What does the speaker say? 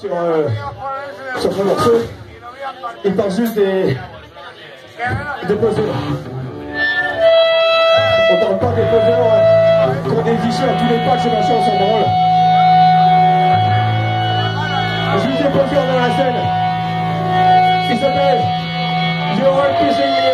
sur, euh, sur ce morceau. Il parle juste des, des poseurs. On parle pas des poseurs hein, qu'on défichait à tous les patchs et machin, on s'en branle. Juste des poseurs dans la scène. Il s'appelle You're Kissing